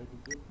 try to get